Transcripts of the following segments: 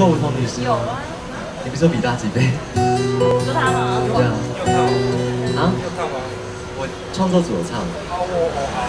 过梧桐女士有啊，你不是有比大几倍？就他吗？对啊。有唱吗？啊？有唱吗？我创作组有唱。好，我我好。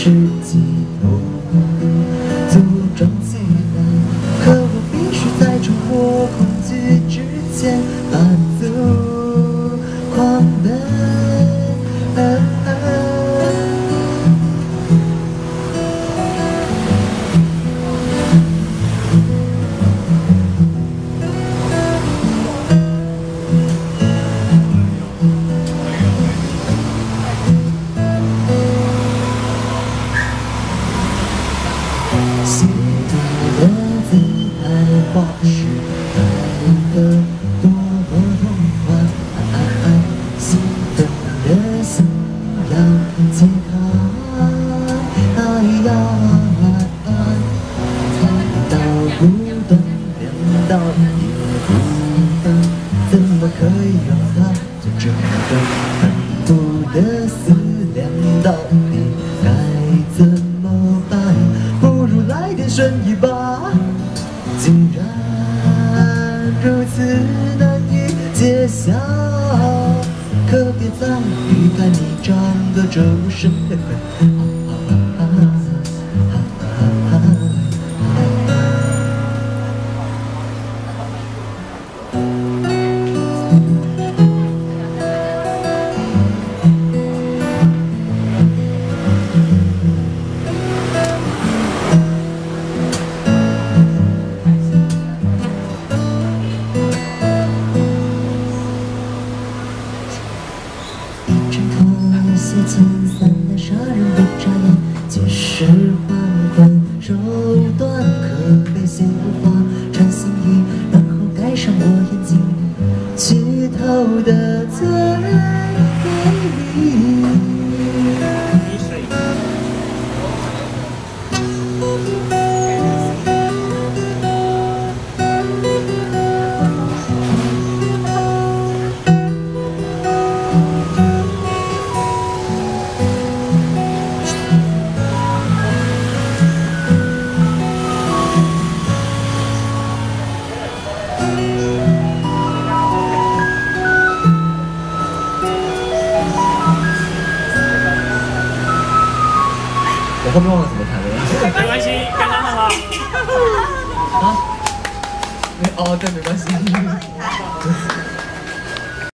的世纪痛组装起来，可我必须在冲破恐惧之前太花时代的多么童话，兴奋的想要解开，到不断两道一部分，怎么可以让它就这么反复的思量到笑。可别再欲盖弥彰的这无声。拖鞋遣散的杀人我后面忘了怎么弹了。没关系，刚刚好。啊？没哦，对，没关系。